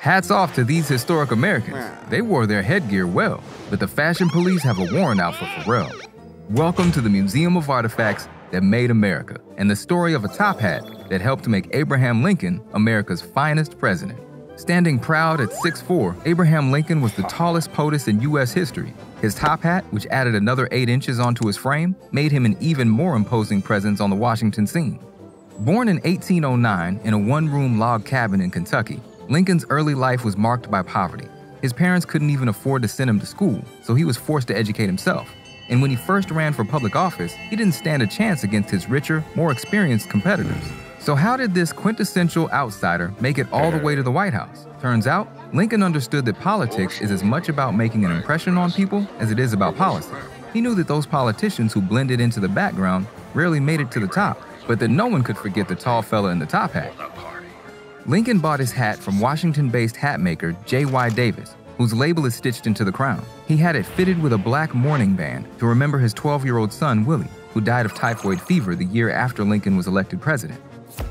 Hats off to these historic Americans. They wore their headgear well, but the fashion police have a warrant out for Pharrell. Welcome to the Museum of Artifacts that made America and the story of a top hat that helped make Abraham Lincoln America's finest president. Standing proud at 6'4, Abraham Lincoln was the tallest POTUS in U.S. history. His top hat, which added another 8 inches onto his frame, made him an even more imposing presence on the Washington scene. Born in 1809 in a one room log cabin in Kentucky, Lincoln's early life was marked by poverty. His parents couldn't even afford to send him to school, so he was forced to educate himself. And when he first ran for public office, he didn't stand a chance against his richer, more experienced competitors. So, how did this quintessential outsider make it all the way to the White House? Turns out, Lincoln understood that politics is as much about making an impression on people as it is about policy. He knew that those politicians who blended into the background rarely made it to the top, but that no one could forget the tall fella in the top hat. Lincoln bought his hat from Washington based hat maker J.Y. Davis, whose label is stitched into the crown. He had it fitted with a black mourning band to remember his 12 year old son, Willie, who died of typhoid fever the year after Lincoln was elected president.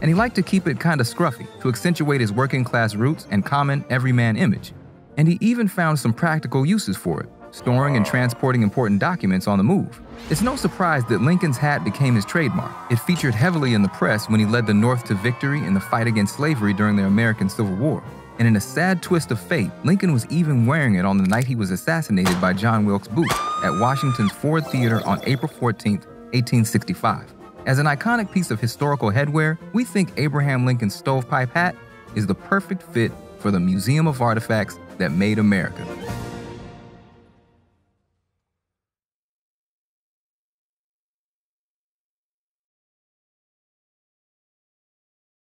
And he liked to keep it kinda scruffy to accentuate his working class roots and common everyman image. And he even found some practical uses for it, storing and transporting important documents on the move. It's no surprise that Lincoln's hat became his trademark. It featured heavily in the press when he led the North to victory in the fight against slavery during the American Civil War. And in a sad twist of fate, Lincoln was even wearing it on the night he was assassinated by John Wilkes Booth at Washington's Ford Theater on April 14, 1865. As an iconic piece of historical headwear, we think Abraham Lincoln's stovepipe hat is the perfect fit for the Museum of Artifacts that made America.